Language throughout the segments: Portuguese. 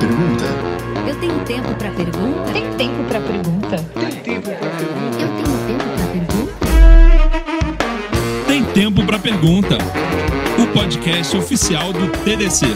pergunta? Eu tenho tempo para pergunta? Tem tempo para pergunta? Tem tempo para pergunta? Eu tenho tempo para pergunta? Tem Tempo para Pergunta, o podcast oficial do TDC.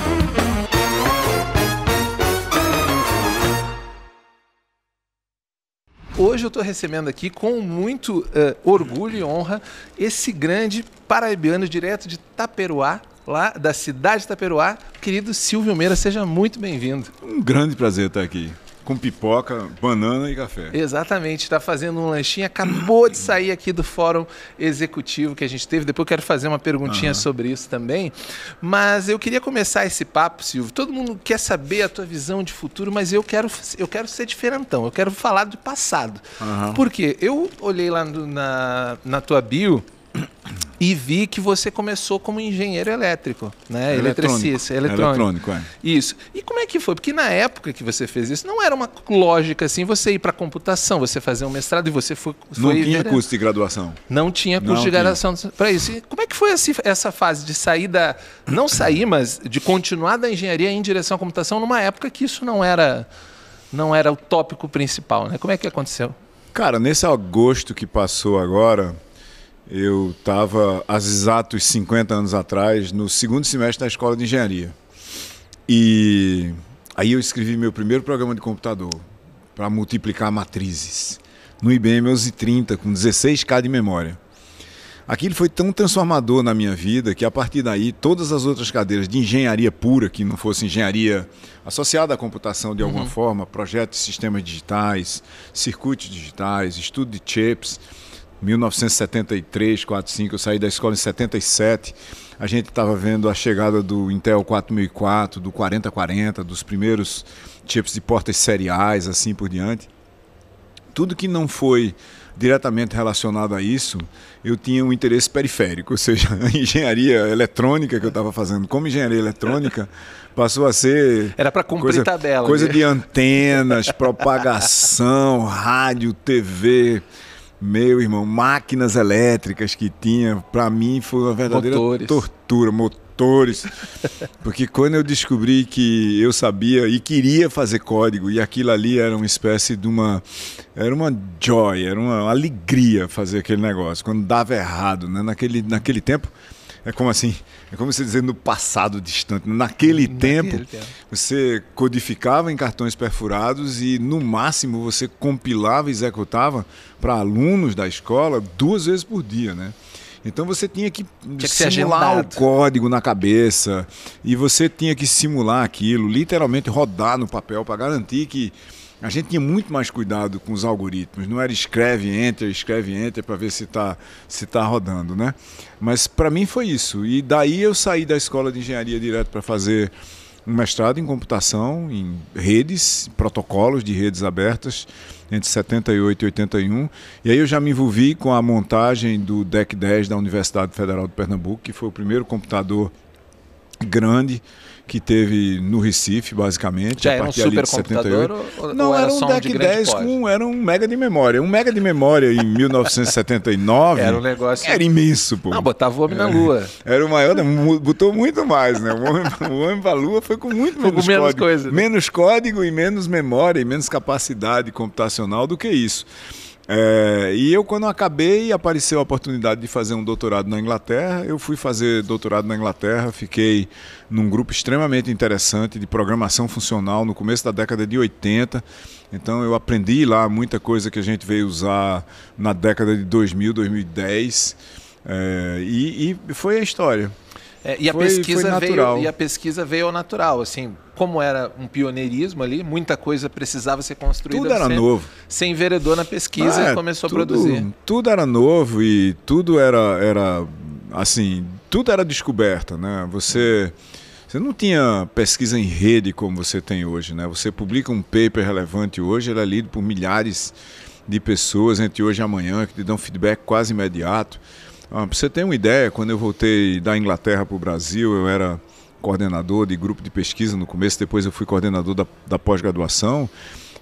Hoje eu estou recebendo aqui com muito eh, orgulho e honra esse grande paraibano direto de Taperoá, lá da cidade de Taperoá, querido Silvio Meira, seja muito bem-vindo. Um grande prazer estar aqui. Com pipoca, banana e café. Exatamente, está fazendo um lanchinho, acabou de sair aqui do fórum executivo que a gente teve. Depois eu quero fazer uma perguntinha Aham. sobre isso também. Mas eu queria começar esse papo, Silvio. Todo mundo quer saber a tua visão de futuro, mas eu quero, eu quero ser diferentão. Eu quero falar do passado. Aham. Por quê? Eu olhei lá no- na, na tua bio e vi que você começou como engenheiro elétrico, né? Eletricista, eletrônico. Eletrônico, é. Isso. E como é que foi? Porque na época que você fez isso, não era uma lógica assim, você ir para computação, você fazer um mestrado e você foi. Não foi tinha vira- curso de graduação. Não tinha curso Não de graduação para isso. E como é que foi essa fase de sair da. Não sair, mas de continuar da engenharia em direção à computação numa época que isso não era. Não era o tópico principal, né? Como é que aconteceu? Cara, nesse agosto que passou agora, eu estava, há exatos 50 anos atrás, no segundo semestre da escola de engenharia. E aí eu escrevi meu primeiro programa de computador para multiplicar matrizes no IBM 1130 com 16K de memória. Aquilo foi tão transformador na minha vida que a partir daí todas as outras cadeiras de engenharia pura, que não fosse engenharia associada à computação de alguma forma, projetos de sistemas digitais, circuitos digitais, estudo de chips, 1973, 45, eu saí da escola em 77. A gente estava vendo a chegada do Intel 4004, do 4040, dos primeiros chips de portas seriais, assim por diante tudo que não foi diretamente relacionado a isso, eu tinha um interesse periférico, ou seja, a engenharia eletrônica que eu estava fazendo como engenharia eletrônica passou a ser Era para cumprir coisa, tabela. coisa né? de antenas, propagação, rádio, TV. Meu irmão, máquinas elétricas que tinha, para mim foi uma verdadeira Motores. tortura, motores. Porque quando eu descobri que eu sabia e queria fazer código e aquilo ali era uma espécie de uma era uma joy, era uma alegria fazer aquele negócio. Quando dava errado, né? Naquele naquele tempo é como assim, é como se dizer no passado distante. Naquele, tempo, tempo. você codificava em cartões perfurados e no máximo você compilava e executava para alunos da escola duas vezes por dia, né? Então você tinha que, que ser simular o código na cabeça e você tinha que simular aquilo, literalmente rodar no papel para garantir que a gente tinha muito mais cuidado com os algoritmos. Não era escreve enter, escreve enter para ver se está se tá rodando, né? Mas para mim foi isso. E daí eu saí da escola de engenharia direto para fazer um mestrado em computação, em redes, protocolos de redes abertas entre 78 e 81. E aí eu já me envolvi com a montagem do DEC 10 da Universidade Federal de Pernambuco, que foi o primeiro computador grande que teve no Recife, basicamente. Já a era um partir ali de supercomputador 78. ou, Não, ou era, era um DEC de grande 10 porte? com era um mega de memória. Um mega de memória em 1979 Era um negócio- era imenso, pô. Não, botava o homem na lua. Era o maior, mu- botou muito mais, né? O homem, o homem pra lua foi com muito Foi com menos, menos código. coisa, né? Menos código e menos memória e menos capacidade computacional do que isso. É, e eu, quando acabei, apareceu a oportunidade de fazer um doutorado na Inglaterra. Eu fui fazer doutorado na Inglaterra, fiquei num grupo extremamente interessante de programação funcional no começo da década de 80. Então eu aprendi lá muita coisa que a gente veio usar na década de 2000, 2010. É, e, e foi a história. É, e, a Foi- pesquisa foi veio, e a pesquisa veio ao natural, assim, como era um pioneirismo ali, muita coisa precisava ser construída. Tudo era você, novo. Você enveredou na pesquisa É, e começou tudo- a produzir. Tudo era novo e tudo era, era assim, tudo era descoberta, né? Você, você não tinha pesquisa em rede como você tem hoje, né? Você publica um paper relevante hoje, ele é lido por milhares de pessoas entre hoje e amanhã que te dão feedback quase imediato. Ah, você ter uma ideia, quando eu voltei da Inglaterra para o Brasil, eu era coordenador de grupo de pesquisa no começo, depois eu fui coordenador da, da pós-graduação.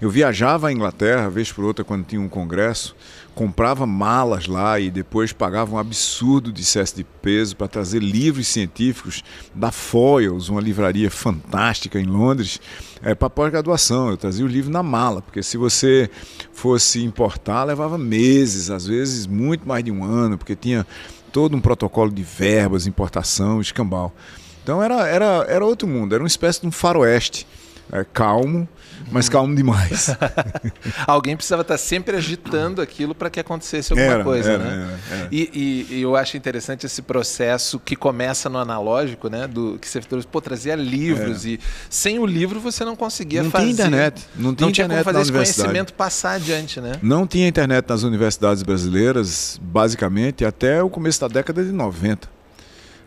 Eu viajava à Inglaterra, vez por outra, quando tinha um congresso, comprava malas lá e depois pagava um absurdo de excesso de peso para trazer livros científicos da Foyles, uma livraria fantástica em Londres, é, para pós-graduação. Eu trazia o livro na mala, porque se você fosse importar, levava meses, às vezes muito mais de um ano, porque tinha todo um protocolo de verbas, importação, escambau. Então era, era, era outro mundo, era uma espécie de um faroeste é, calmo, mas calmo demais. Alguém precisava estar sempre agitando aquilo para que acontecesse alguma Era, coisa, era, né? era. E, e- e eu acho interessante esse processo que começa no analógico, né? Do que você trouxe, pô, trazia livros e sem o livro você não conseguia É. Não fazer. tinha internet, não tinha tinha como fazer esse conhecimento passar adiante, né? Não tinha internet nas universidades brasileiras, basicamente, até o começo da década de 90.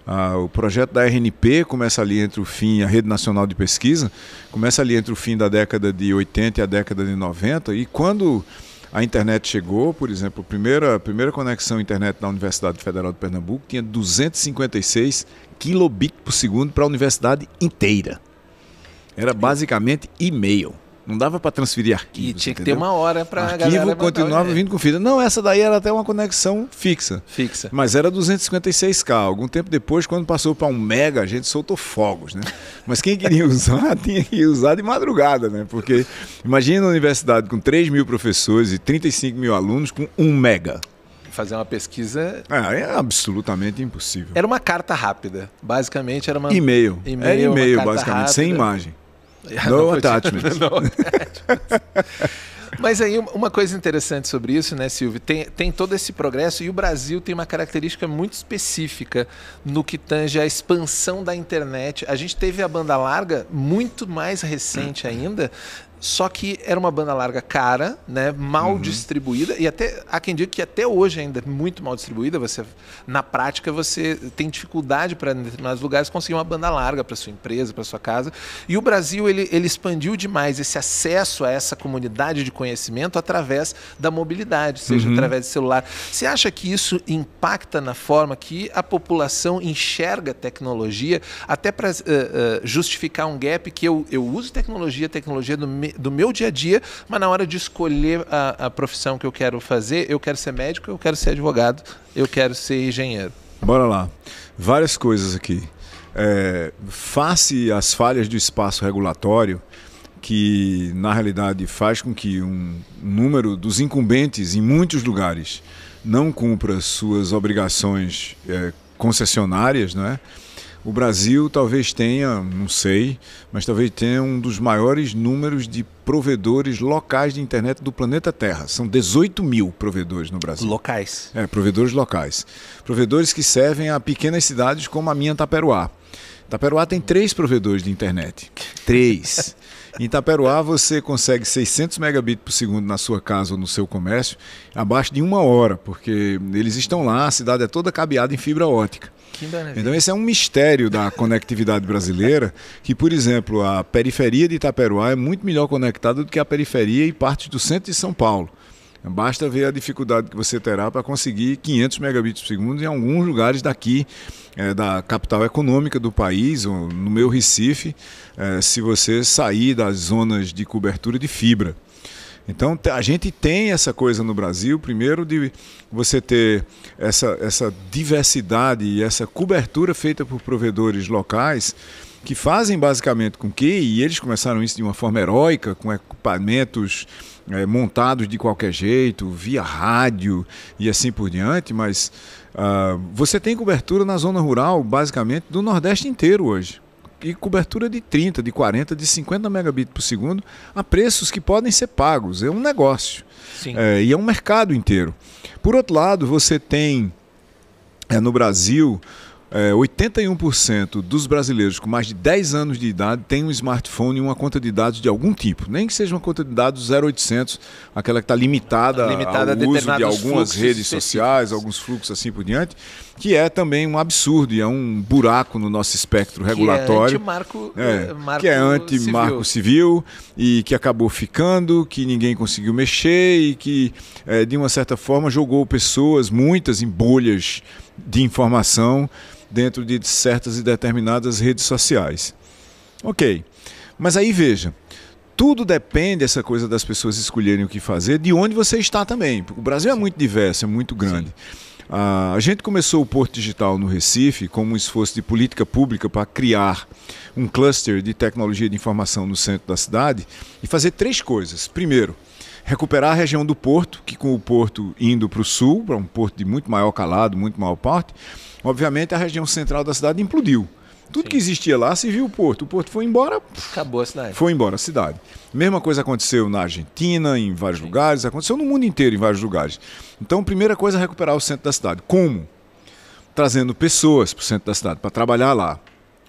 Ah, o projeto da RNP começa ali entre o fim, a Rede Nacional de Pesquisa, começa ali entre o fim da década de 80 e a década de 90. E quando a internet chegou, por exemplo, a primeira, a primeira conexão internet na Universidade Federal de Pernambuco tinha 256 kilobits por segundo para a universidade inteira. Era basicamente e-mail. Não dava para transferir arquivos. E tinha que entendeu? ter uma hora para arquivo galera botar o continuava vindo com fita. Não, essa daí era até uma conexão fixa. fixa. Mas era 256K. Algum tempo depois, quando passou para um mega, a gente soltou fogos, né? Mas quem queria usar, tinha que usar de madrugada, né? Porque imagina uma universidade com 3 mil professores e 35 mil alunos com 1 mega. Fazer uma pesquisa Ah, é absolutamente impossível. era uma carta rápida. Basicamente era uma E-mail. E-mail, Era e-mail, basicamente, sem rápida. imagem. No podia. attachment. No. Mas aí uma coisa interessante sobre isso, né, Silvio? Tem, tem todo esse progresso e o Brasil tem uma característica muito específica no que tange a expansão da internet. A gente teve a banda larga muito mais recente ainda, só que era uma banda larga cara, né, mal Uhum. distribuída e até há quem diga que até hoje ainda é muito mal distribuída. Você na prática você tem dificuldade para em determinados lugares conseguir uma banda larga para sua empresa, para sua casa. E o Brasil ele, ele expandiu demais esse acesso a essa comunidade de conhecimento através da mobilidade, seja através de celular. Você acha que isso impacta na forma que a população enxerga a tecnologia, até para justificar um gap que eu, eu uso tecnologia, tecnologia do, me- do meu dia a dia, mas na hora de escolher a, a profissão que eu quero fazer, eu quero ser médico, eu quero ser advogado, eu quero ser engenheiro. Bora lá. Várias coisas aqui. É, face às falhas do espaço regulatório, que na realidade faz com que um número dos incumbentes em muitos lugares não cumpra suas obrigações é, concessionárias, né? O Brasil talvez tenha, não sei, mas talvez tenha um dos maiores números de provedores locais de internet do planeta Terra. São 18 mil provedores no Brasil. Locais. É, provedores locais. Provedores que servem a pequenas cidades como a minha Taperoá. Taperoá tem três provedores de internet. Três. Em Taperoá você consegue 600 megabits por segundo na sua casa ou no seu comércio abaixo de uma hora, porque eles estão lá, a cidade é toda cabeada em fibra ótica. Então esse é um mistério da conectividade brasileira, que por exemplo a periferia de Itaperuá é muito melhor conectada do que a periferia e partes do centro de São Paulo. Basta ver a dificuldade que você terá para conseguir 500 megabits por segundo em alguns lugares daqui, eh, da capital econômica do país, no meu Recife, eh, se você sair das zonas de cobertura de fibra. Então a gente tem essa coisa no Brasil, primeiro de você ter essa, essa diversidade e essa cobertura feita por provedores locais que fazem basicamente com que, e eles começaram isso de uma forma heróica, com equipamentos eh, montados de qualquer jeito, via rádio e assim por diante, mas ah, você tem cobertura na zona rural, basicamente, do Nordeste inteiro hoje e cobertura de 30, de 40, de 50 megabits por segundo a preços que podem ser pagos. É um negócio. É, e é um mercado inteiro. Por outro lado, você tem é, no Brasil. É, 81% dos brasileiros com mais de 10 anos de idade têm um smartphone e uma conta de dados de algum tipo. Nem que seja uma conta de dados 0800, aquela que está limitada, Limitada ao uso de algumas redes sociais, alguns fluxos assim por diante, que é também um absurdo e é um buraco no nosso espectro regulatório. Que é anti-marco, É, eh, marco que é anti-marco civil. e que acabou ficando, que ninguém conseguiu mexer e que, eh, de uma certa forma, jogou pessoas, muitas, em bolhas de informação dentro de certas e determinadas redes sociais. Ok, mas aí veja, tudo depende, essa coisa das pessoas escolherem o que fazer, de onde você está também. O Brasil é muito diverso, é muito grande. Ah, a gente começou o Porto Digital no Recife como um esforço de política pública para criar um cluster de tecnologia de informação no centro da cidade e fazer três coisas. Primeiro, recuperar a região do porto, que com o porto indo para o sul, para um porto de muito maior calado, muito maior porte, obviamente a região central da cidade implodiu. Tudo Sim. que existia lá se viu o porto. O porto foi embora. Acabou a cidade. Foi embora a cidade. Mesma coisa aconteceu na Argentina, em vários Sim. lugares, aconteceu no mundo inteiro, em vários lugares. Então, primeira coisa é recuperar o centro da cidade. Como? Trazendo pessoas para o centro da cidade, para trabalhar lá.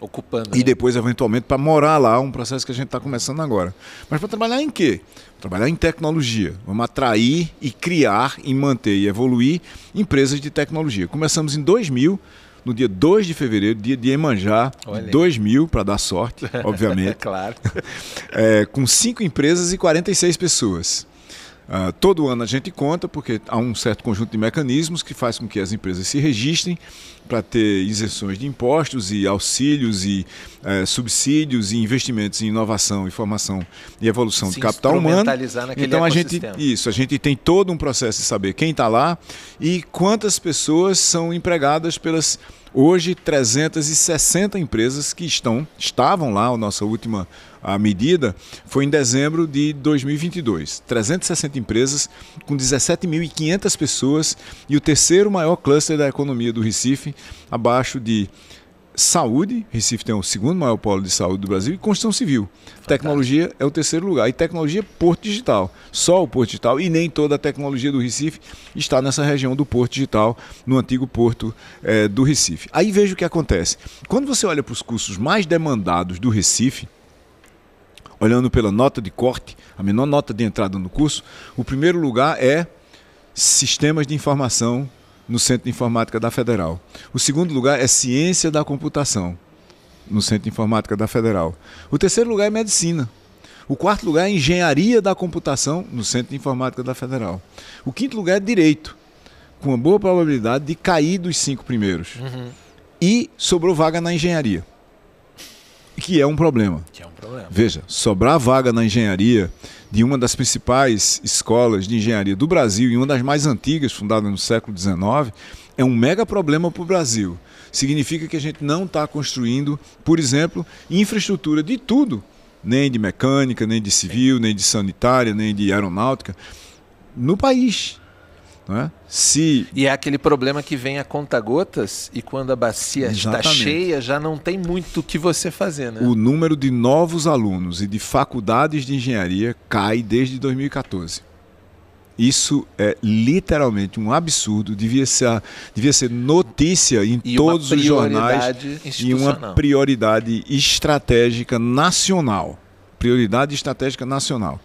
Ocupando. E né? depois, eventualmente, para morar lá, um processo que a gente está começando agora. Mas para trabalhar em quê? Trabalhar em tecnologia. Vamos atrair e criar e manter e evoluir empresas de tecnologia. Começamos em 2000 no dia 2 de fevereiro, dia de Emanjá, 2000, para dar sorte, obviamente. claro. É, com cinco empresas e 46 pessoas. Uh, todo ano a gente conta, porque há um certo conjunto de mecanismos que faz com que as empresas se registrem para ter isenções de impostos e auxílios e uh, subsídios e investimentos em inovação, formação e evolução se do capital humano. Então a gente isso, a gente tem todo um processo de saber quem está lá e quantas pessoas são empregadas pelas Hoje, 360 empresas que estão, estavam lá, a nossa última a medida foi em dezembro de 2022. 360 empresas com 17.500 pessoas e o terceiro maior cluster da economia do Recife, abaixo de Saúde, Recife tem o segundo maior polo de saúde do Brasil, e construção civil. Fantástico. Tecnologia é o terceiro lugar. E tecnologia, Porto Digital. Só o Porto Digital e nem toda a tecnologia do Recife está nessa região do Porto Digital, no antigo Porto é, do Recife. Aí veja o que acontece. Quando você olha para os cursos mais demandados do Recife, olhando pela nota de corte, a menor nota de entrada no curso, o primeiro lugar é Sistemas de Informação no Centro de Informática da Federal. O segundo lugar é Ciência da Computação, no Centro de Informática da Federal. O terceiro lugar é Medicina. O quarto lugar é Engenharia da Computação, no Centro de Informática da Federal. O quinto lugar é Direito, com uma boa probabilidade de cair dos cinco primeiros. Uhum. E sobrou vaga na Engenharia, que é um problema. Que é um problema. Veja, sobrar vaga na Engenharia de uma das principais escolas de engenharia do Brasil e uma das mais antigas, fundada no século XIX, é um mega problema para o Brasil. Significa que a gente não está construindo, por exemplo, infraestrutura de tudo, nem de mecânica, nem de civil, nem de sanitária, nem de aeronáutica, no país. É? Se... E é aquele problema que vem a conta-gotas e quando a bacia está cheia já não tem muito o que você fazer. Né? O número de novos alunos e de faculdades de engenharia cai desde 2014. Isso é literalmente um absurdo, devia ser, devia ser notícia em e todos os jornais e uma prioridade estratégica nacional. Prioridade estratégica nacional.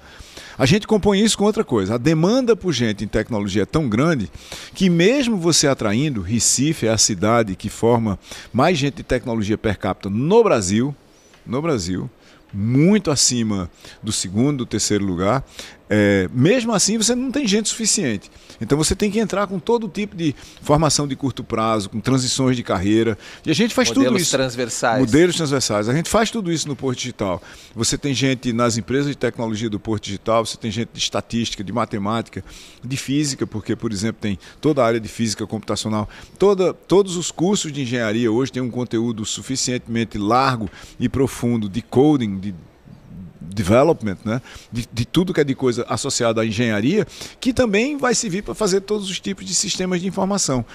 A gente compõe isso com outra coisa. A demanda por gente em tecnologia é tão grande que, mesmo você atraindo, Recife é a cidade que forma mais gente de tecnologia per capita no Brasil. No Brasil muito acima do segundo, do terceiro lugar. É, mesmo assim, você não tem gente suficiente. Então você tem que entrar com todo tipo de formação de curto prazo, com transições de carreira. E a gente faz Modelos tudo isso. transversais. Modelos transversais. A gente faz tudo isso no Porto Digital. Você tem gente nas empresas de tecnologia do Porto Digital, você tem gente de estatística, de matemática, de física, porque, por exemplo, tem toda a área de física computacional. Toda, todos os cursos de engenharia hoje têm um conteúdo suficientemente largo e profundo de coding, de development, né? De, de, tudo que é de coisa associada à engenharia, que também vai servir para fazer todos os tipos de sistemas de informação.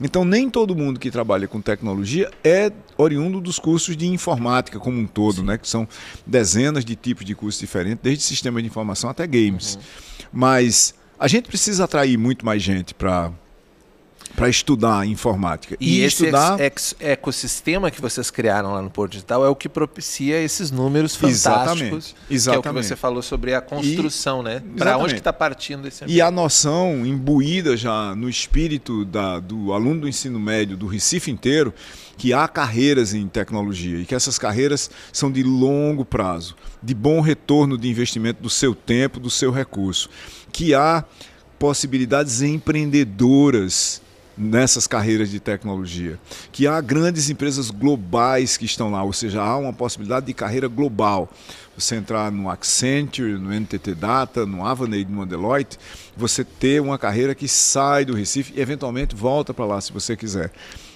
Então, nem todo mundo que trabalha com tecnologia é oriundo dos cursos de informática como um todo, né? que são dezenas de tipos de cursos diferentes, desde sistemas de informação até games. Uhum. Mas a gente precisa atrair muito mais gente para para estudar informática. E, e esse estudar... ex ecossistema que vocês criaram lá no Porto Digital é o que propicia esses números fantásticos. Exatamente. Exatamente. Que é o que você falou sobre a construção, e... né? Para onde está partindo esse ambiente? E a noção imbuída já no espírito da, do aluno do ensino médio do Recife inteiro, que há carreiras em tecnologia e que essas carreiras são de longo prazo, de bom retorno de investimento do seu tempo, do seu recurso, que há possibilidades empreendedoras nessas carreiras de tecnologia, que há grandes empresas globais que estão lá, ou seja, há uma possibilidade de carreira global. Você entrar no Accenture, no NTT Data, no Avanade, no Deloitte, você ter uma carreira que sai do Recife e eventualmente volta para lá se você quiser.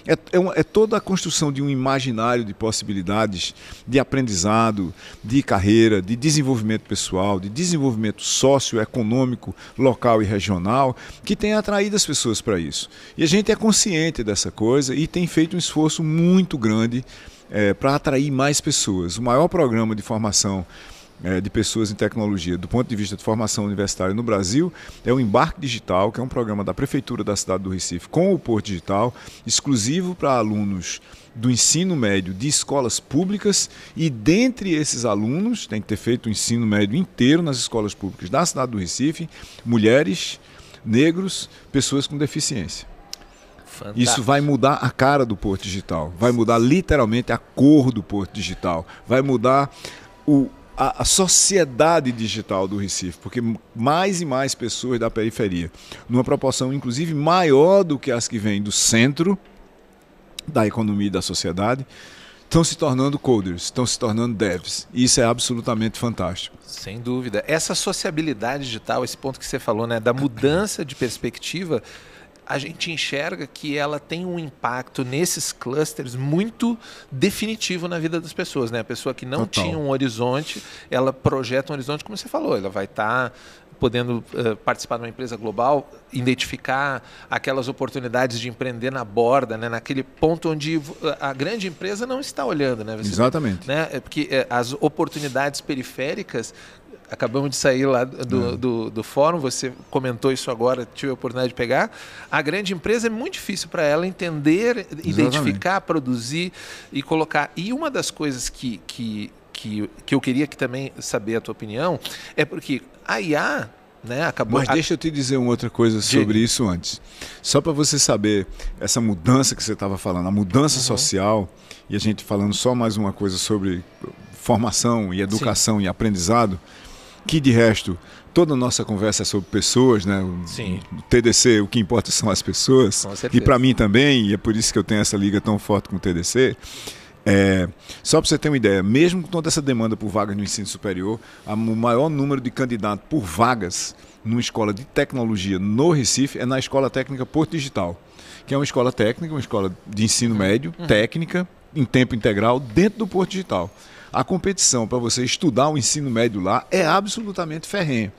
É, é, uma, é, toda a construção de um imaginário de possibilidades de aprendizado, de carreira, de desenvolvimento pessoal, de desenvolvimento socioeconômico, local e regional, que tem atraído as pessoas para isso. E a gente é consciente dessa coisa e tem feito um esforço muito grande é, para atrair mais pessoas. O maior programa de formação é, de pessoas em tecnologia do ponto de vista de formação universitária no Brasil é o Embarque Digital, que é um programa da Prefeitura da cidade do Recife com o Porto Digital, exclusivo para alunos do ensino médio de escolas públicas e dentre esses alunos, tem que ter feito o ensino médio inteiro nas escolas públicas da cidade do Recife, mulheres, negros, pessoas com deficiência. Fantástico. Isso vai mudar a cara do Porto Digital, vai mudar literalmente a cor do Porto Digital, vai mudar o, a, a, sociedade digital do Recife, porque mais e mais pessoas da periferia, numa proporção inclusive maior do que as que vêm do centro da economia e da sociedade, estão se tornando coders, estão se tornando devs. E isso é absolutamente fantástico. Sem dúvida. Essa sociabilidade digital, esse ponto que você falou, né, da mudança de perspectiva, a gente enxerga que ela tem um impacto nesses clusters muito definitivo na vida das pessoas. Né? A pessoa que não Total. tinha um horizonte, ela projeta um horizonte, como você falou, ela vai estar. Tá podendo uh, participar de uma empresa global, identificar aquelas oportunidades de empreender na borda, né? naquele ponto onde a grande empresa não está olhando. Né? Você, Exatamente. Né? É porque uh, as oportunidades periféricas acabamos de sair lá do, é. do, do, fórum, você comentou isso agora, tive a oportunidade de pegar. A grande empresa é muito difícil para ela entender, Exatamente. identificar, produzir e colocar. E uma das coisas que, que, que, que eu queria que também saber a tua opinião é porque a IA né? Acabou. Mas deixa eu te dizer uma outra coisa sobre isso antes. Só para você saber essa mudança que você estava falando, a mudança uhum. social, e a gente falando só mais uma coisa sobre formação e educação Sim. e aprendizado que de resto toda a nossa conversa é sobre pessoas, né? Sim. O TDC, o que importa são as pessoas. E para mim também, e é por isso que eu tenho essa liga tão forte com o TDC. É, só para você ter uma ideia, mesmo com toda essa demanda por vagas no ensino superior, o maior número de candidatos por vagas numa escola de tecnologia no Recife é na Escola Técnica Porto Digital, que é uma escola técnica, uma escola de ensino uhum. médio, uhum. técnica, em tempo integral, dentro do Porto Digital a competição para você estudar o ensino médio lá é absolutamente ferrenha.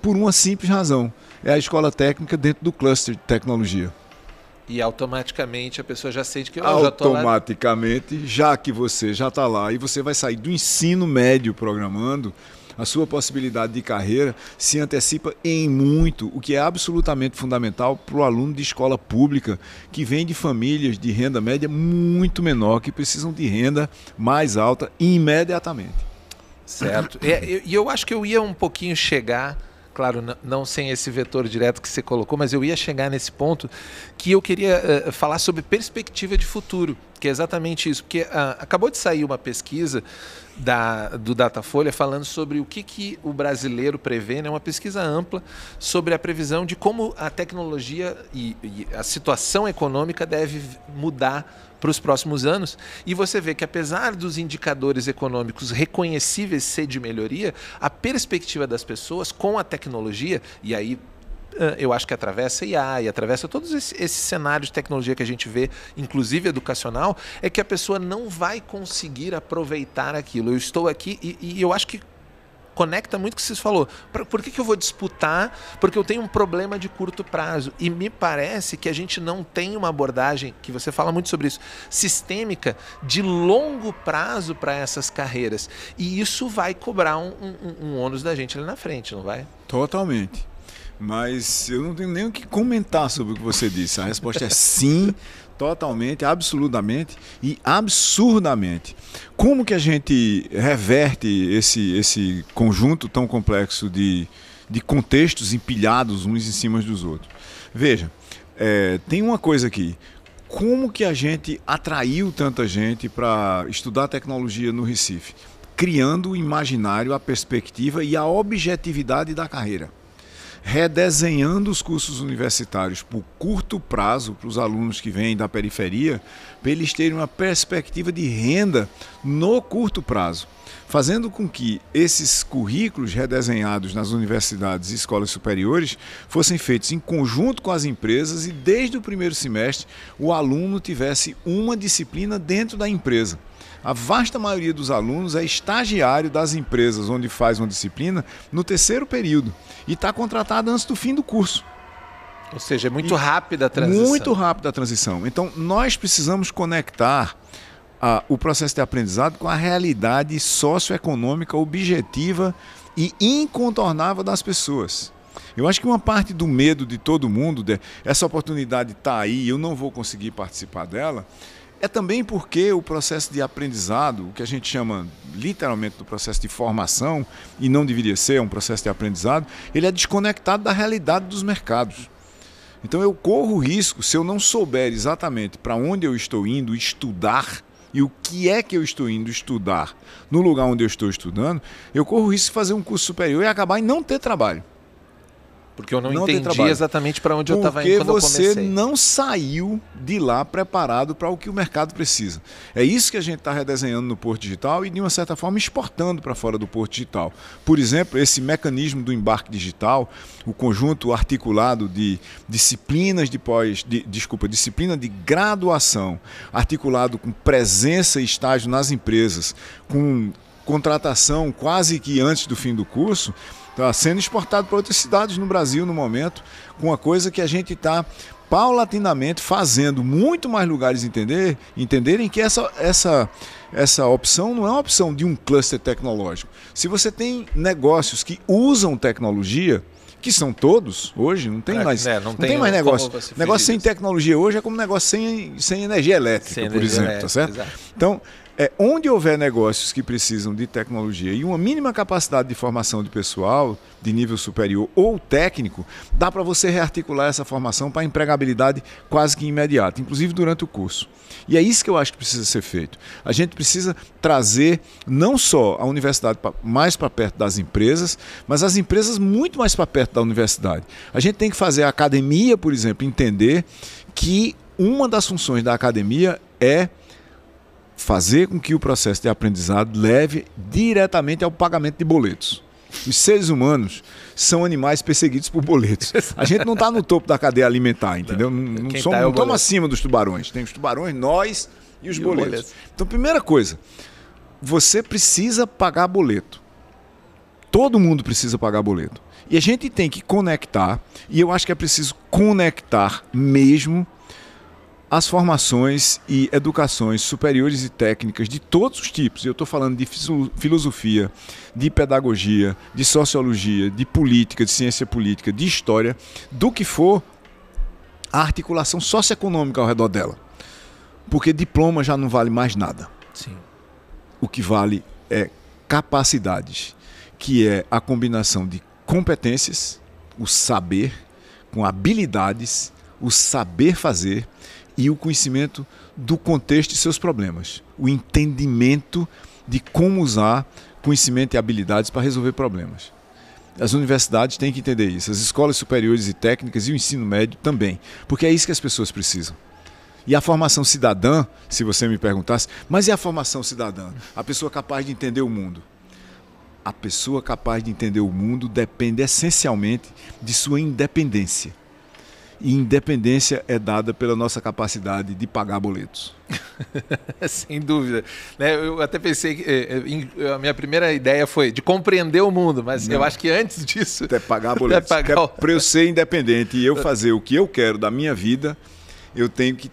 Por uma simples razão: é a escola técnica dentro do cluster de tecnologia. E automaticamente a pessoa já sente que eu automaticamente, já, já que você já está lá e você vai sair do ensino médio programando, a sua possibilidade de carreira se antecipa em muito, o que é absolutamente fundamental para o aluno de escola pública que vem de famílias de renda média muito menor, que precisam de renda mais alta imediatamente. Certo. E é, eu acho que eu ia um pouquinho chegar claro, não sem esse vetor direto que você colocou, mas eu ia chegar nesse ponto que eu queria uh, falar sobre perspectiva de futuro, que é exatamente isso, porque uh, acabou de sair uma pesquisa da, do Datafolha falando sobre o que, que o brasileiro prevê, né, uma pesquisa ampla sobre a previsão de como a tecnologia e, e a situação econômica deve mudar para os próximos anos. E você vê que, apesar dos indicadores econômicos reconhecíveis ser de melhoria, a perspectiva das pessoas com a tecnologia, e aí eu acho que atravessa IA e atravessa todos esses, esses cenários de tecnologia que a gente vê, inclusive educacional, é que a pessoa não vai conseguir aproveitar aquilo. Eu estou aqui e, e eu acho que conecta muito o que você falou. Por, por que, que eu vou disputar? Porque eu tenho um problema de curto prazo. E me parece que a gente não tem uma abordagem, que você fala muito sobre isso, sistêmica de longo prazo para essas carreiras. E isso vai cobrar um, um, um ônus da gente ali na frente, não vai? Totalmente. Mas eu não tenho nem o que comentar sobre o que você disse. A resposta é sim, totalmente, absolutamente e absurdamente. Como que a gente reverte esse, esse conjunto tão complexo de, de contextos empilhados uns em cima dos outros? Veja, é, tem uma coisa aqui. Como que a gente atraiu tanta gente para estudar tecnologia no Recife? Criando o imaginário, a perspectiva e a objetividade da carreira redesenhando os cursos universitários por curto prazo para os alunos que vêm da periferia, para eles terem uma perspectiva de renda no curto prazo, fazendo com que esses currículos redesenhados nas universidades e escolas superiores fossem feitos em conjunto com as empresas e desde o primeiro semestre o aluno tivesse uma disciplina dentro da empresa. A vasta maioria dos alunos é estagiário das empresas onde faz uma disciplina no terceiro período e está contratado antes do fim do curso. Ou seja, é muito e rápida a transição. Muito rápida a transição. Então, nós precisamos conectar a, o processo de aprendizado com a realidade socioeconômica objetiva e incontornável das pessoas. Eu acho que uma parte do medo de todo mundo, de, essa oportunidade está aí, eu não vou conseguir participar dela, é também porque o processo de aprendizado, o que a gente chama literalmente do processo de formação, e não deveria ser um processo de aprendizado, ele é desconectado da realidade dos mercados. Então eu corro risco, se eu não souber exatamente para onde eu estou indo estudar e o que é que eu estou indo estudar no lugar onde eu estou estudando, eu corro risco de fazer um curso superior e acabar em não ter trabalho. Porque eu não, não entendi exatamente para onde Porque eu estava indo quando você eu comecei. não saiu de lá preparado para o que o mercado precisa. É isso que a gente está redesenhando no Porto Digital e, de uma certa forma, exportando para fora do Porto Digital. Por exemplo, esse mecanismo do embarque digital, o conjunto articulado de disciplinas de pós, de, desculpa, disciplina de graduação, articulado com presença e estágio nas empresas, com contratação quase que antes do fim do curso, Está sendo exportado para outras cidades no Brasil no momento, com uma coisa que a gente está paulatinamente fazendo muito mais lugares entender, entenderem que essa, essa, essa opção não é uma opção de um cluster tecnológico. Se você tem negócios que usam tecnologia, que são todos hoje, não tem é, mais, é, não, não, tem, tem mais negócio. Negócio sem tecnologia hoje é como negócio sem, sem energia elétrica, sem por energia exemplo, tá elétrica, tá certo? Exato. Então, é, onde houver negócios que precisam de tecnologia e uma mínima capacidade de formação de pessoal de nível superior ou técnico, dá para você rearticular essa formação para empregabilidade quase que imediata, inclusive durante o curso. E é isso que eu acho que precisa ser feito. A gente precisa trazer não só a universidade mais para perto das empresas, mas as empresas muito mais para perto da universidade. A gente tem que fazer a academia, por exemplo, entender que uma das funções da academia é fazer com que o processo de aprendizado leve diretamente ao pagamento de boletos. Os seres humanos são animais perseguidos por boletos. A gente não está no topo da cadeia alimentar, entendeu? Não, não somos, tá é estamos acima dos tubarões. Tem os tubarões, nós e os e boletos. boleto. Então, primeira coisa, você precisa pagar boleto. Todo mundo precisa pagar boleto. E a gente tem que conectar, e eu acho que é preciso conectar mesmo as formações e educações superiores e técnicas de todos os tipos. Eu estou falando de filosofia, de pedagogia, de sociologia, de política, de ciência política, de história, do que for a articulação socioeconômica ao redor dela. Porque diploma já não vale mais nada. Sim. O que vale é capacidades, que é a combinação de competências, o saber, com habilidades, o saber fazer e o conhecimento do contexto e seus problemas. O entendimento de como usar conhecimento e habilidades para resolver problemas. As universidades têm que entender isso, as escolas superiores e técnicas e o ensino médio também, porque é isso que as pessoas precisam. E a formação cidadã, se você me perguntasse, mas e a formação cidadã? A pessoa capaz de entender o mundo. A pessoa capaz de entender o mundo depende essencialmente de sua independência e independência é dada pela nossa capacidade de pagar boletos. Sem dúvida. Né, eu até pensei que eh, eh, a minha primeira ideia foi de compreender o mundo, mas Não. eu acho que antes disso. Até pagar boletos. Pagar o... Para eu ser independente e eu fazer o que eu quero da minha vida, eu tenho que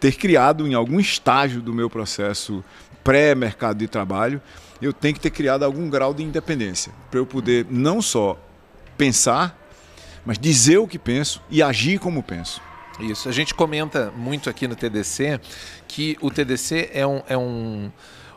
ter criado em algum estágio do meu processo pré-mercado de trabalho, eu tenho que ter criado algum grau de independência para eu poder não só pensar mas dizer o que penso e agir como penso. Isso. A gente comenta muito aqui no TDC que o TDC é um, é um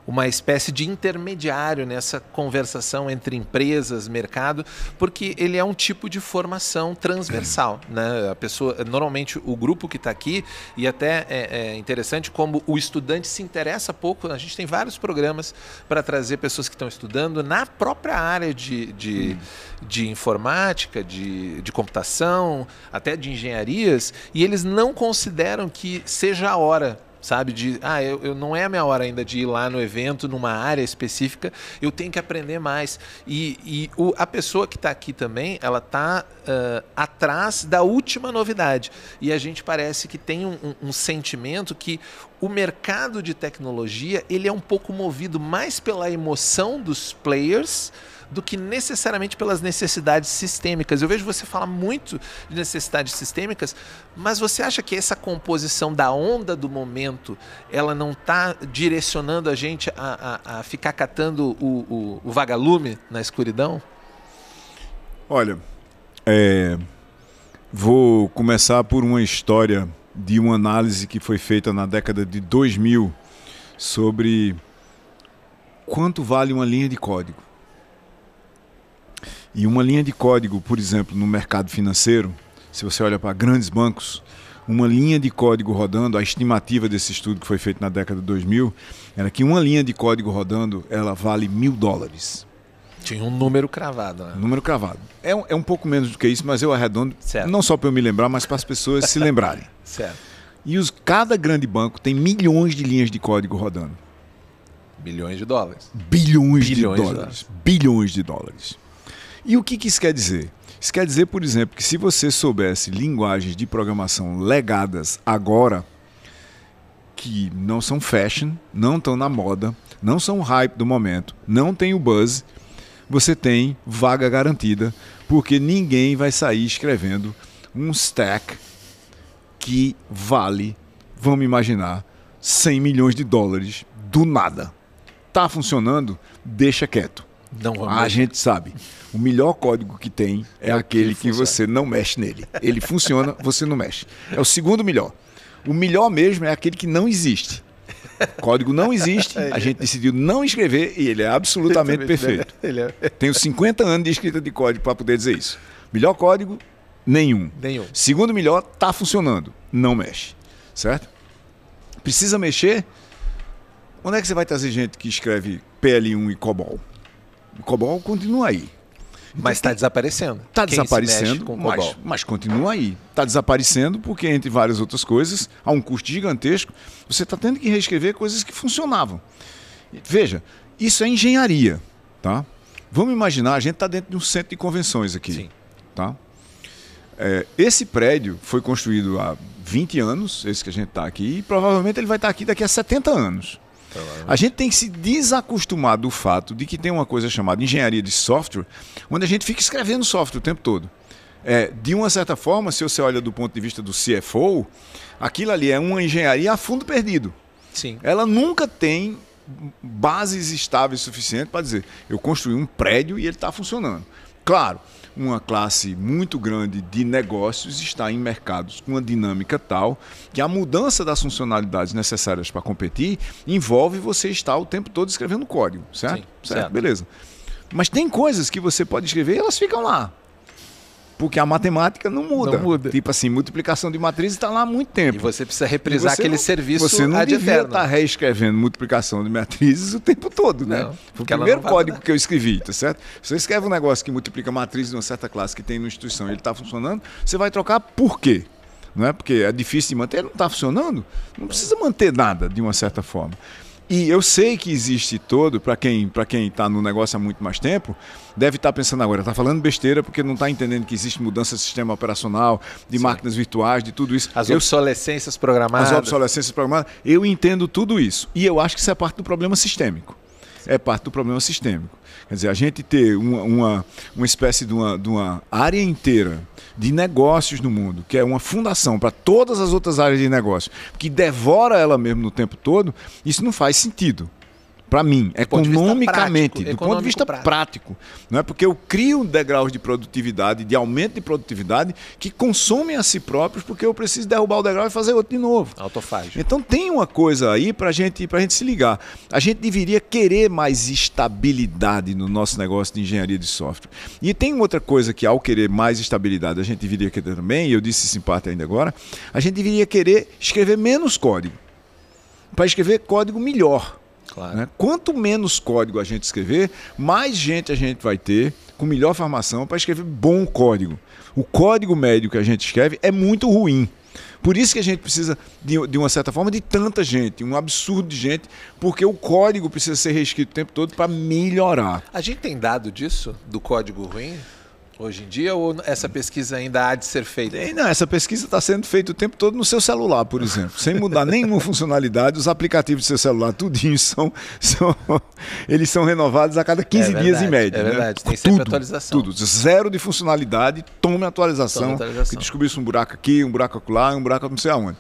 uma espécie de intermediário nessa conversação entre empresas, mercado, porque ele é um tipo de formação transversal. Né? A pessoa, normalmente o grupo que está aqui, e até é, é interessante como o estudante se interessa pouco, a gente tem vários programas para trazer pessoas que estão estudando na própria área de, de, de informática, de, de computação, até de engenharias, e eles não consideram que seja a hora sabe? De, ah, eu, eu, não é a minha hora ainda de ir lá no evento, numa área específica, eu tenho que aprender mais. E, e o, a pessoa que está aqui também, ela está uh, atrás da última novidade. E a gente parece que tem um, um, um sentimento que o mercado de tecnologia ele é um pouco movido mais pela emoção dos players do que necessariamente pelas necessidades sistêmicas. Eu vejo você falar muito de necessidades sistêmicas, mas você acha que essa composição da onda do momento ela não está direcionando a gente a, a, a ficar catando o, o, o, vagalume na escuridão? Olha, é, vou começar por uma história de uma análise que foi feita na década de 2000 sobre quanto vale uma linha de código. E uma linha de código, por exemplo, no mercado financeiro, se você olha para grandes bancos, uma linha de código rodando, a estimativa desse estudo que foi feito na década de 2000 era que uma linha de código rodando, ela vale mil dólares. Tinha um número cravado. Né? número cravado. É, é um pouco menos do que isso, mas eu arredondo, certo. não só para eu me lembrar, mas para as pessoas se lembrarem. Certo. E os, cada grande banco tem milhões de linhas de código rodando. Bilhões de dólares. Bilhões, Bilhões de, dólares. de dólares. Bilhões de dólares. E o que, que isso quer dizer? Isso quer dizer, por exemplo, que se você soubesse linguagens de programação legadas agora, que não são fashion, não estão na moda, não são hype do momento, não tem o buzz, você tem vaga garantida, porque ninguém vai sair escrevendo um stack que vale, vamos imaginar, 100 milhões de dólares do nada. Tá funcionando? Deixa quieto. Não a gente sabe. O melhor código que tem é, é aquele que, que você não mexe nele. Ele funciona, você não mexe. É o segundo melhor. O melhor mesmo é aquele que não existe. código não existe, a gente decidiu não escrever e ele é absolutamente perfeito. É- Tenho 50 anos de escrita de código para poder dizer isso. Melhor código, nenhum. Nenhum. Segundo melhor, está funcionando. Não mexe. Certo? Precisa mexer? Onde é que você vai trazer gente que escreve PL1 e COBOL? O COBOL continua aí. Mas está desaparecendo. Está desaparecendo, mas, mas, continua aí. Está desaparecendo porque, entre várias outras coisas, a um custo gigantesco, você está tendo que reescrever coisas que funcionavam. Veja, isso é engenharia. Tá? Vamos imaginar, a gente está dentro de um centro de convenções aqui. Sim. Tá? É, esse prédio foi construído há 20 anos, esse que a gente está aqui, e provavelmente ele vai estar tá aqui daqui a 70 anos. A gente tem que se desacostumar do fato de que tem uma coisa chamada engenharia de software, onde a gente fica escrevendo software o tempo todo. É, de uma certa forma, se você olha do ponto de vista do CFO, aquilo ali é uma engenharia a fundo perdido. Sim. Ela nunca tem bases estáveis suficientes para dizer, eu construí um prédio e ele está funcionando. Claro, uma classe muito grande de negócios está em mercados com uma dinâmica tal que a mudança das funcionalidades necessárias para competir envolve você estar o tempo todo escrevendo código, certo? Sim, certo, certo, beleza. Mas tem coisas que você pode escrever e elas ficam lá. Porque a matemática não muda. Não muda. Tipo assim, multiplicação de matrizes está lá há muito tempo. E você precisa reprisar aquele não, serviço Você não devia estar tá reescrevendo multiplicação de matrizes o tempo todo, né? Não, Foi o primeiro código que eu escrevi, tá certo? Você escreve um negócio que multiplica matrizes de uma certa classe que tem na instituição e ele está funcionando, você vai trocar por quê? Não é porque é difícil de manter, ele não está funcionando, não precisa manter nada de uma certa forma. E eu sei que existe todo, para quem quem está no negócio há muito mais tempo, deve estar tá pensando agora, está falando besteira porque não está entendendo que existe mudança de sistema operacional, de Sim. máquinas virtuais, de tudo isso. As eu, obsolescências programadas. As obsolescências programadas. Eu entendo tudo isso. E eu acho que isso é parte do problema sistêmico. É parte do problema sistêmico. Quer dizer, a gente ter uma, uma, uma espécie de uma, de uma área inteira de negócios no mundo, que é uma fundação para todas as outras áreas de negócio, que devora ela mesmo no tempo todo, isso não faz sentido. Para mim, vista economicamente, prático, do ponto de vista econômico prático. Não é porque eu crio degraus de produtividade, de aumento de produtividade, que consomem a si próprios, porque eu preciso derrubar o degrau e fazer outro de novo. Autofágico. Então tem uma coisa aí para gente, a gente se ligar. A gente deveria querer mais estabilidade no nosso negócio de engenharia de software. E tem outra coisa que, ao querer mais estabilidade, a gente deveria querer também, e eu disse isso em parte ainda agora, a gente deveria querer escrever menos código. Para escrever código melhor. Claro. Né? Quanto menos código a gente escrever, mais gente a gente vai ter com melhor formação para escrever bom código. O código médio que a gente escreve é muito ruim. Por isso que a gente precisa, de, de uma certa forma, de tanta gente, um absurdo de gente, porque o código precisa ser reescrito o tempo todo para melhorar. A gente tem dado disso, do código ruim, hoje em dia, ou essa pesquisa ainda há de ser feita? Não, essa pesquisa está sendo feita o tempo todo no seu celular, por exemplo, sem mudar nenhuma funcionalidade. Os aplicativos do seu celular, tudinhos, são, são, eles são renovados a cada 15 É dias verdade, em média. é né? verdade, tem sempre tudo, atualização. Tudo, zero de funcionalidade, tome atualização, Tome atualização. que descobrisse um buraco aqui, um buraco acolá, um buraco não sei aonde.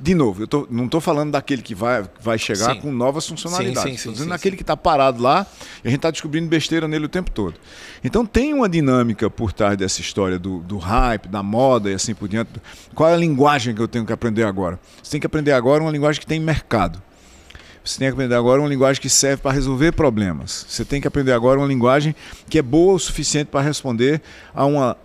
De novo, eu tô, não estou falando daquele que vai, vai chegar Sim. com novas funcionalidades. Sim, sim, Estou sim, dizendo sim, daquele que está parado lá e a gente está descobrindo besteira nele o tempo todo. Então tem uma dinâmica por trás dessa história do, do hype, da moda e assim por diante. Qual é a linguagem que eu tenho que aprender agora? Você tem que aprender agora uma linguagem que tem mercado. Você tem que aprender agora uma linguagem que serve para resolver problemas. Você tem que aprender agora uma linguagem que é boa o suficiente para responder a uma,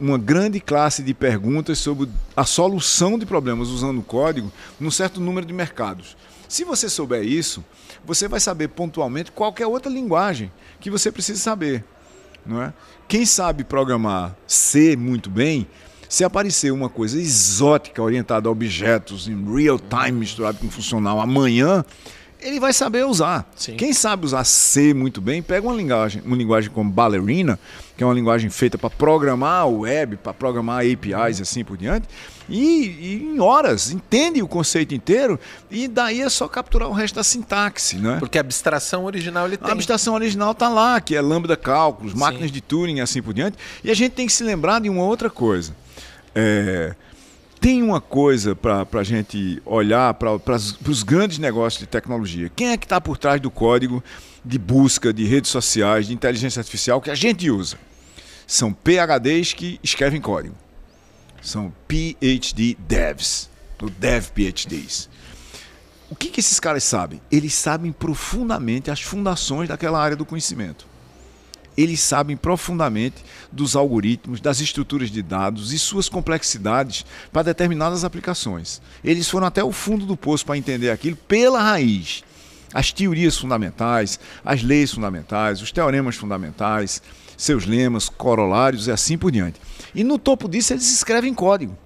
uma grande classe de perguntas sobre a solução de problemas usando código num certo número de mercados. Se você souber isso, você vai saber pontualmente qualquer outra linguagem que você precisa saber. Não é? Quem sabe programar C muito bem, se aparecer uma coisa exótica orientada a objetos em real time misturado com funcional amanhã, ele vai saber usar. Sim. Quem sabe usar C muito bem, pega uma linguagem, uma linguagem como Ballerina, que é uma linguagem feita para programar o web, para programar APIs e assim por diante, e, e em horas entende o conceito inteiro e daí é só capturar o resto da sintaxe, né? Porque a abstração original ele A tem. abstração original está lá, que é lambda cálculos, máquinas de Turing e assim por diante. E a gente tem que se lembrar de uma outra coisa. É, tem uma coisa para a gente olhar para os grandes negócios de tecnologia. Quem é que está por trás do código de busca de redes sociais, de inteligência artificial que a gente usa? São PHDs que escrevem código. São PhD devs, ou dev PhDs. O que, que esses caras sabem? Eles sabem profundamente as fundações daquela área do conhecimento. Eles sabem profundamente dos algoritmos, das estruturas de dados e suas complexidades para determinadas aplicações. Eles foram até o fundo do poço para entender aquilo pela raiz. As teorias fundamentais, as leis fundamentais, os teoremas fundamentais, seus lemas, corolários e assim por diante. E no topo disso eles escrevem código.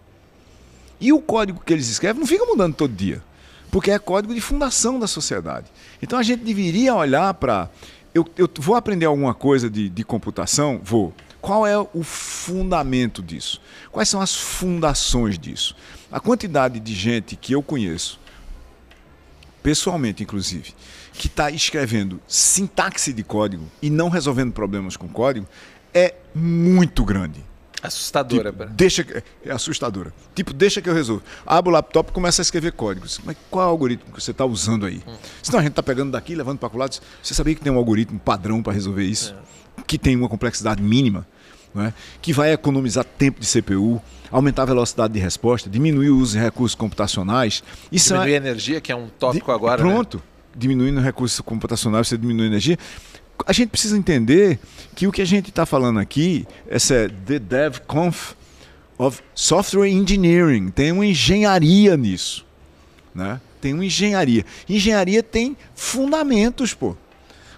E o código que eles escrevem não fica mudando todo dia, porque é código de fundação da sociedade. Então a gente deveria olhar para. Eu, eu vou aprender alguma coisa de, de computação? Vou. Qual é o fundamento disso? Quais são as fundações disso? A quantidade de gente que eu conheço, pessoalmente inclusive, que está escrevendo sintaxe de código e não resolvendo problemas com código é muito grande. Assustadora. Tipo, deixa é assustadora. Tipo, deixa que eu resolvo. Abro o laptop e começo a escrever códigos. Mas qual é o algoritmo que você está usando aí? Senão a gente está pegando daqui, levando para lá. Você sabia que tem um algoritmo padrão para resolver isso? Que tem uma complexidade mínima, não é? que vai economizar tempo de CPU, aumentar a velocidade de resposta, diminuir o uso de recursos computacionais. Isso Diminuir é a energia, que é um tópico Di- agora. né? Pronto. Diminuindo o recurso computacional, você diminui a energia. A gente precisa entender que o que a gente está falando aqui, essa é The DevConf of Software Engineering, tem uma engenharia nisso. Né? Tem uma engenharia. Engenharia tem fundamentos, pô.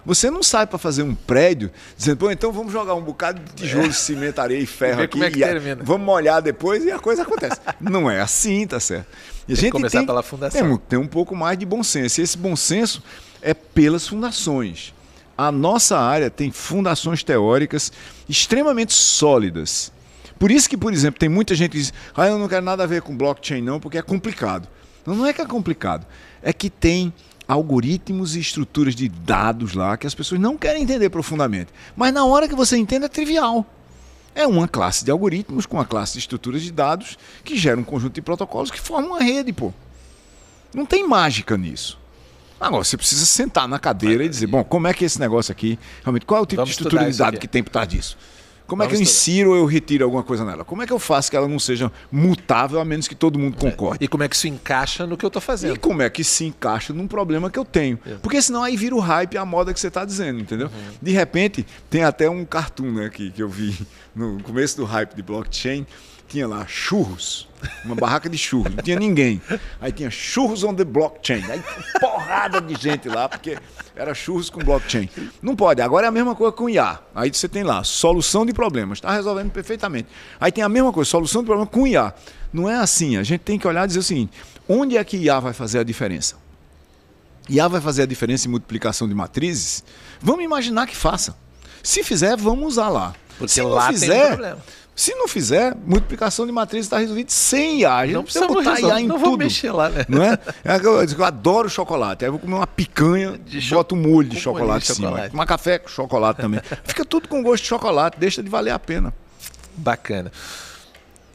Você não sai para fazer um prédio dizendo, pô, então vamos jogar um bocado de tijolo, cimento, areia e ferro aqui como é que e vamos molhar depois e a coisa acontece. não é assim, tá certo? E a que gente começar tem, pela fundação. Tem, um- tem um pouco mais de bom senso. E esse bom senso é pelas fundações. A nossa área tem fundações teóricas extremamente sólidas. Por isso que, por exemplo, tem muita gente que diz: ah, eu não quero nada a ver com blockchain, não, porque é complicado. Não, não é que é complicado. É que tem algoritmos e estruturas de dados lá que as pessoas não querem entender profundamente. Mas na hora que você entende, é trivial. É uma classe de algoritmos com uma classe de estruturas de dados que gera um conjunto de protocolos que formam uma rede, pô. Não tem mágica nisso. Agora, você precisa sentar na cadeira e dizer, bom, como é que é esse negócio aqui, realmente, qual é o tipo Vamos de estrutura de estudar isso dado aqui. que tem por trás disso? Como é que eu Vamos insiro ou eu retiro alguma coisa nela? Como é que eu faço que ela não seja mutável, a menos que todo mundo concorde? E como é que isso encaixa no que eu estou E fazendo? como é que se encaixa num problema que eu tenho? Porque senão aí vira o hype, a moda que você está dizendo, entendeu? De repente, tem até um cartoon né, que, que eu vi no começo do hype de blockchain. Tinha lá churros, uma barraca de churros, não tinha ninguém. Aí tinha churros on the blockchain. Aí porrada de gente lá, porque era churros com blockchain. Não pode, agora é a mesma coisa com IA. Aí você tem lá, solução de problemas, está resolvendo perfeitamente. Aí tem a mesma coisa, solução de problema com IA. Não é assim, a gente tem que olhar e dizer o seguinte: onde é que IA vai fazer a diferença? IA vai fazer a diferença em multiplicação de matrizes? Vamos imaginar que faça. Se fizer, vamos usar lá. Porque se lá não tem fizer, problema. Se não fizer, multiplicação de matrizes está resolvido sem IA. A gente Não precisa botar resolver, IA em não tudo. vou mexer lá, né? Não é? é eu, eu adoro chocolate. Aí eu vou comer uma picanha, De boto um molho de chocolate em cima. Tomar café com chocolate também. Fica tudo com gosto de chocolate, deixa de valer a pena. Bacana.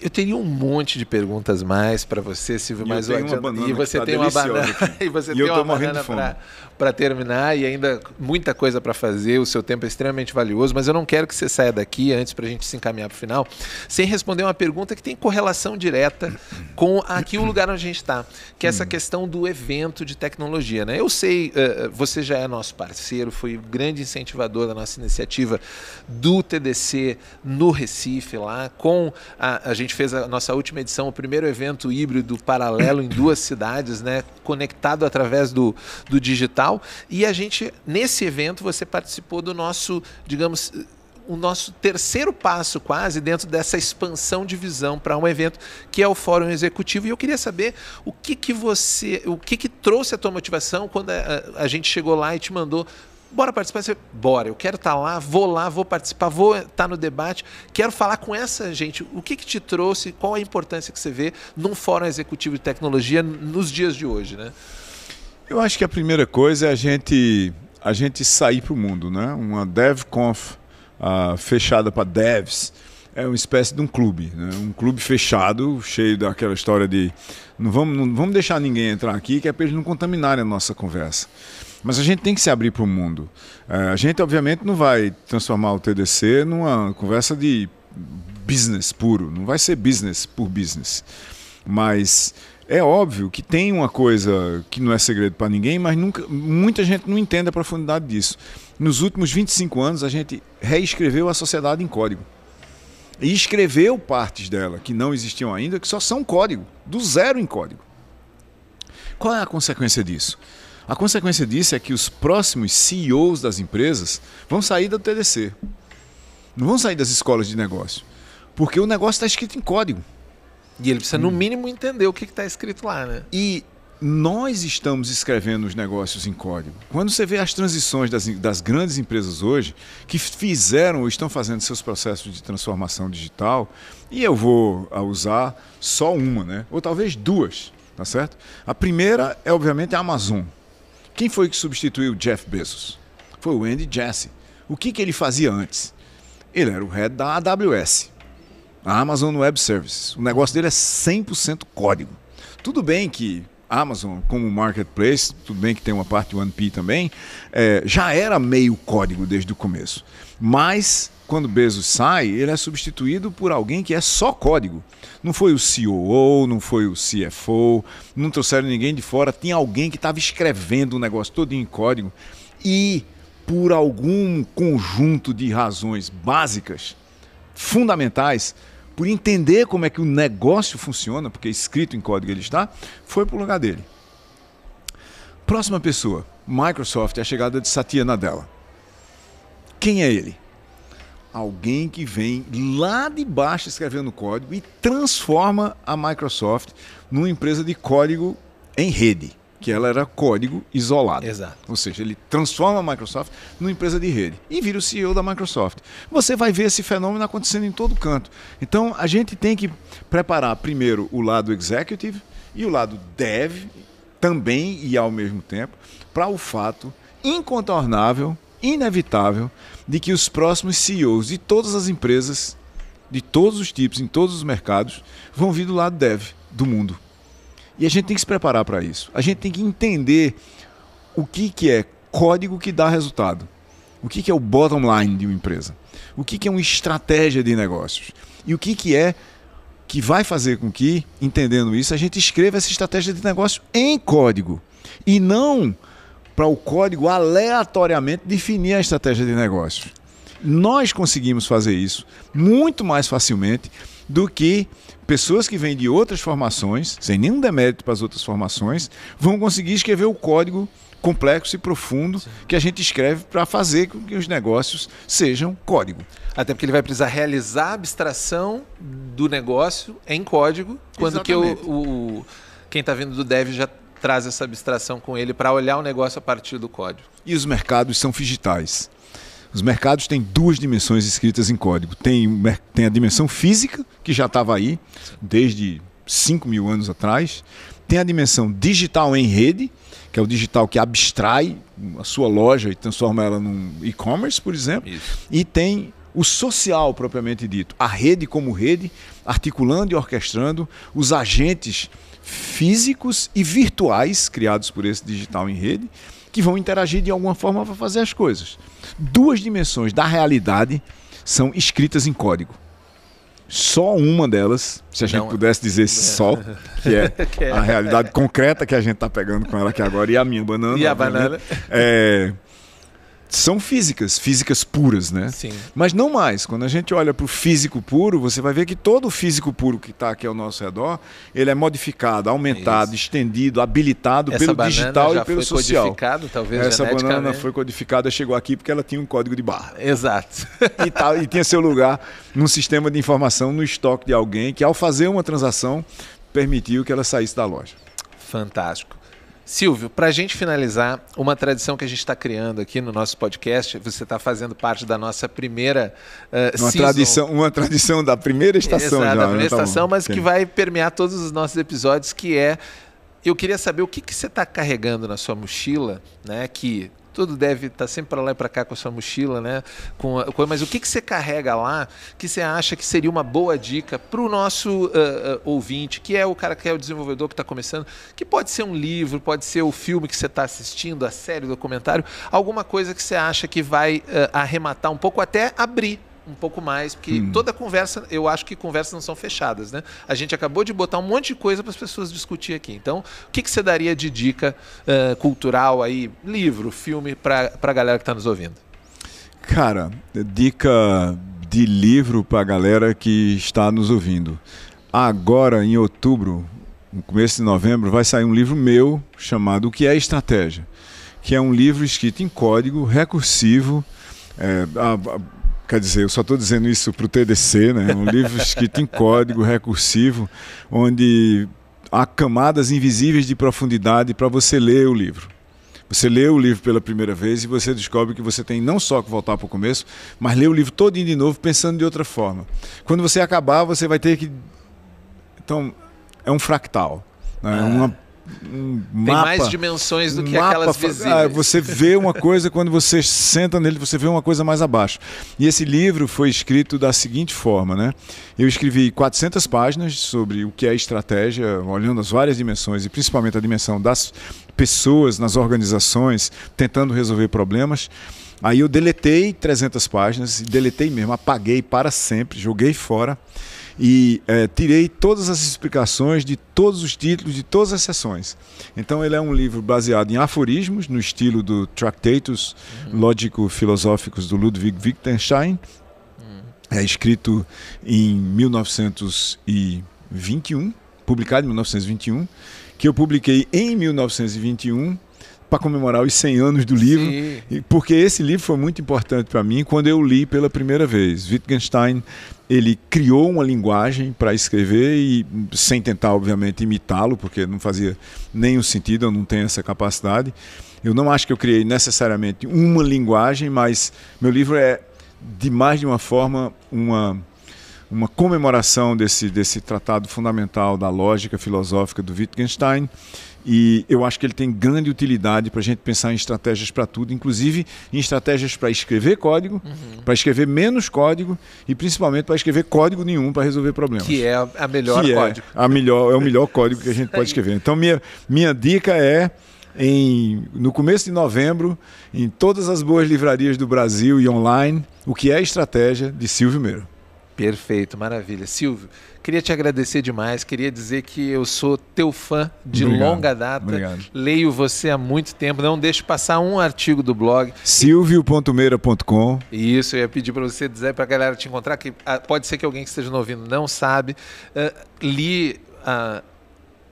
Eu teria um monte de perguntas mais para você, Silvio, mas eu tenho uma banana e você tá tem uma banana aqui. e você E tem eu tô uma morrendo de banana. Para terminar e ainda muita coisa para fazer. O seu tempo é extremamente valioso, mas eu não quero que você saia daqui antes para a gente se encaminhar para o final sem responder uma pergunta que tem correlação direta com aqui o lugar onde a gente está, que é essa questão do evento de tecnologia, né? Eu sei, eh, você já é nosso parceiro, foi o grande incentivador da nossa iniciativa do TDC no Recife lá, com a, a gente fez a nossa última edição, o primeiro evento híbrido paralelo em duas cidades, né, conectado através do, do digital. E a gente, nesse evento, você participou do nosso, digamos, o nosso terceiro passo quase dentro dessa expansão de visão para um evento que é o Fórum Executivo. E eu queria saber o que que você, o que que trouxe a tua motivação quando a, a gente chegou lá e te mandou Bora participar? Você, bora, eu quero estar lá, vou lá, vou participar, vou estar no debate, quero falar com essa gente. O que, que te trouxe, qual a importância que você vê num fórum executivo de tecnologia nos dias de hoje, né? Eu acho que a primeira coisa é a gente, a gente sair para o mundo, né? Uma DevConf ah, fechada para devs é uma espécie de um clube, né? um clube fechado, cheio daquela história de não vamos, não vamos deixar ninguém entrar aqui, que é para eles não contaminarem a nossa conversa. Mas a gente tem que se abrir para o mundo. Eh, a gente, obviamente, não vai transformar o TDC numa conversa de business puro, não vai ser business por business. Mas é óbvio que tem uma coisa que não é segredo para ninguém, mas nunca, muita gente não entende a profundidade disso. Nos últimos 25 anos, a gente reescreveu a sociedade em código. E escreveu partes dela que não existiam ainda, que só são código, do zero em código. Qual é a consequência disso? A consequência disso é que os próximos CEOs das empresas vão sair do TDC. Não vão sair das escolas de negócio. Porque o negócio está escrito em código. E ele precisa, no mínimo, entender o que está escrito lá, né? E nós estamos escrevendo os negócios em código. Quando você vê as transições das, das grandes empresas hoje, que fizeram ou estão fazendo seus processos de transformação digital, e eu vou a usar só uma, né? ou talvez duas, tá certo? A primeira é, obviamente, a Amazon. Quem foi que substituiu Jeff Bezos? Foi o Andy Jassy. O que, que ele fazia antes? Ele era o head da AWS, a Amazon Web Services. O negócio dele é 100% código. Tudo bem que a Amazon, como marketplace, tudo bem que tem uma parte 1P também, é, já era meio código desde o começo. Mas, quando Bezos sai, ele é substituído por alguém que é só código. Não foi o COO, não foi o CFO, não trouxeram ninguém de fora, tinha alguém que estava escrevendo o negócio todo em código e, por algum conjunto de razões básicas, fundamentais, por entender como é que o negócio funciona, porque escrito em código ele está, foi para o lugar dele. Próxima pessoa, Microsoft, a chegada de Satya Nadella. Quem é ele? Alguém que vem lá de baixo escrevendo código e transforma a Microsoft numa empresa de código em rede, que ela era código isolado. Exato. Ou seja, ele transforma a Microsoft numa empresa de rede e vira o CEO da Microsoft. Você vai ver esse fenômeno acontecendo em todo canto. Então, a gente tem que preparar primeiro o lado executive e o lado dev também e ao mesmo tempo para o fato incontornável, inevitável de que os próximos CEOs de todas as empresas, de todos os tipos, em todos os mercados, vão vir do lado dev do mundo. E a gente tem que se preparar para isso. A gente tem que entender o que, que é código que dá resultado. O que, que é o bottom line de uma empresa. O que, que é uma estratégia de negócios. E o que, que é que vai fazer com que, entendendo isso, a gente escreva essa estratégia de negócio em código. E não para o código aleatoriamente definir a estratégia de negócio. Nós conseguimos fazer isso muito mais facilmente do que pessoas que vêm de outras formações, sem nenhum demérito para as outras formações, vão conseguir escrever o código complexo e profundo Sim. que a gente escreve para fazer com que os negócios sejam código. Até porque ele vai precisar realizar a abstração do negócio em código, quando Exatamente. que o, o quem está vindo do dev já traz essa abstração com ele para olhar o negócio a partir do código. E os mercados são digitais. Os mercados têm duas dimensões escritas em código. Tem, tem a dimensão física, que já estava aí desde 5 mil anos atrás. Tem a dimensão digital em rede, que é o digital que abstrai a sua loja e transforma ela num e-commerce, por exemplo. Isso. E tem o social propriamente dito, a rede como rede, articulando e orquestrando os agentes físicos e virtuais criados por esse digital em rede que vão interagir de alguma forma para fazer as coisas. Duas dimensões da realidade são escritas em código. Só uma delas, se a gente Não, pudesse dizer só, que é, que é a realidade concreta que a gente está pegando com ela aqui agora, e a minha banana. E a banana. É, são físicas, físicas puras, né? Sim. Mas não mais. Quando a gente olha para o físico puro, você vai ver que todo o físico puro que está aqui ao nosso redor, ele é modificado, aumentado, Isso. estendido, habilitado Essa pelo digital e pelo social. Codificado, talvez Essa banana foi codificada, chegou aqui porque ela tinha um código de barra. Exato. e, tá, e tinha seu lugar num sistema de informação, no estoque de alguém que, ao fazer uma transação, permitiu que ela saísse da loja. Fantástico. Silvio, para a gente finalizar, uma tradição que a gente está criando aqui no nosso podcast, você está fazendo parte da nossa primeira uh, uma tradição, uma tradição da primeira estação Exato, já, da né? primeira né? estação, mas que vai permear todos os nossos episódios, que é eu queria saber o que, que você está carregando na sua mochila, né? Que tudo deve estar tá sempre para lá e para cá com a sua mochila, né? Com, com, mas o que, que você carrega lá que você acha que seria uma boa dica para o nosso uh, uh, ouvinte, que é o cara que é o desenvolvedor que está começando, que pode ser um livro, pode ser o filme que você está assistindo, a série, o documentário, alguma coisa que você acha que vai uh, arrematar um pouco, até abrir um pouco mais, porque hum. toda conversa, eu acho que conversas não são fechadas, né? A gente acabou de botar um monte de coisa para as pessoas discutir aqui. Então, o que, que você daria de dica uh, cultural aí, livro, filme, para a galera que está nos ouvindo? Cara, dica de livro para a galera que está nos ouvindo. Agora, em outubro, no começo de novembro, vai sair um livro meu chamado O que é Estratégia, que é um livro escrito em código recursivo. É, a, a, Quer dizer, eu só estou dizendo isso para o TDC, né? um livro escrito em código recursivo, onde há camadas invisíveis de profundidade para você ler o livro. Você lê o livro pela primeira vez e você descobre que você tem não só que voltar para o começo, mas ler o livro todo de novo pensando de outra forma. Quando você acabar, você vai ter que. Então, é um fractal. Né? Ah. Uma um Tem mapa, mais dimensões do que mapa, aquelas visíveis. Ah, você vê uma coisa quando você senta nele, você vê uma coisa mais abaixo. E esse livro foi escrito da seguinte forma, né? Eu escrevi 400 páginas sobre o que é estratégia, olhando as várias dimensões e principalmente a dimensão das pessoas nas organizações, tentando resolver problemas. Aí eu deletei 300 páginas, deletei mesmo, apaguei para sempre, joguei fora e é, tirei todas as explicações de todos os títulos de todas as sessões. Então ele é um livro baseado em aforismos no estilo do Tractatus uhum. lógico-filosóficos do Ludwig Wittgenstein. Uhum. É escrito em 1921, publicado em 1921, que eu publiquei em 1921 para comemorar os 100 anos do livro, Sim. porque esse livro foi muito importante para mim quando eu li pela primeira vez. Wittgenstein ele criou uma linguagem para escrever e sem tentar obviamente imitá-lo, porque não fazia nenhum sentido, eu não tenho essa capacidade. Eu não acho que eu criei necessariamente uma linguagem, mas meu livro é de mais de uma forma uma uma comemoração desse desse tratado fundamental da lógica filosófica do Wittgenstein e eu acho que ele tem grande utilidade para a gente pensar em estratégias para tudo, inclusive em estratégias para escrever código, uhum. para escrever menos código e principalmente para escrever código nenhum para resolver problemas. Que é a melhor que código. É, a melhor, é o melhor código que a gente pode escrever. Então, minha, minha dica é em, no começo de novembro em todas as boas livrarias do Brasil e online, o que é estratégia de Silvio Meiro. Perfeito, maravilha. Silvio, queria te agradecer demais. Queria dizer que eu sou teu fã de Obrigado, longa data. obrigado. Leio você há muito tempo. Não deixe passar um artigo do blog. Silvio.meira.com E Isso, eu ia pedir para você dizer para a galera te encontrar, que ah, pode ser que alguém que esteja nos ouvindo não sabe. Ah, li. ah,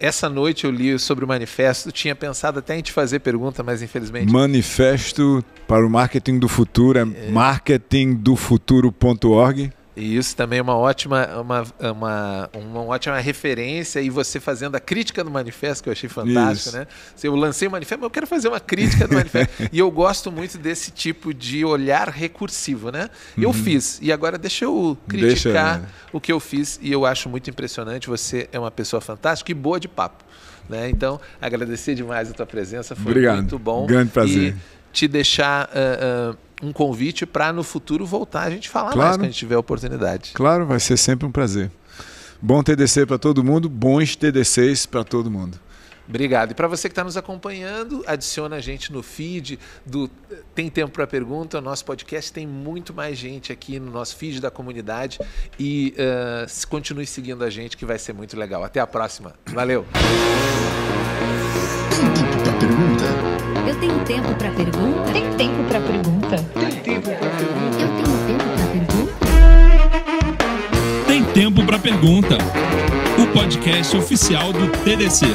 essa noite eu li sobre o manifesto, tinha pensado até em te fazer pergunta, mas infelizmente Manifesto para o Marketing do Futuro é, marketingdofuturo.org. E isso também é uma ótima, uma, uma, uma ótima referência. E você fazendo a crítica do manifesto, que eu achei fantástico, Isso. né? Se Eu lancei o manifesto, mas eu quero fazer uma crítica do manifesto. e eu gosto muito desse tipo de olhar recursivo, né? Eu fiz. E agora deixa eu criticar Uhum. Deixa, o que eu fiz. E eu acho muito impressionante. Você é uma pessoa fantástica e boa de papo. Né? Então, agradecer demais a tua presença. Foi Obrigado. muito bom. Grande prazer. E te deixar ah, ah, um convite para no futuro voltar a gente falar mais Claro. quando a gente tiver a oportunidade. Claro, vai ser sempre um prazer. Bom TDC para todo mundo, bons TDCs para todo mundo. Obrigado. E para você que está nos acompanhando, adiciona a gente no feed do Tem Tempo para Pergunta. O nosso podcast tem muito mais gente aqui no nosso feed da comunidade. E se- continue seguindo a gente, que vai ser muito legal. Até a próxima. Valeu! Eu tenho tempo para pergunta? Tem tempo para pergunta? Tem tempo pra pergunta? Eu tenho tempo para pergunta? Tem tempo para pergunta. O podcast oficial do TDC.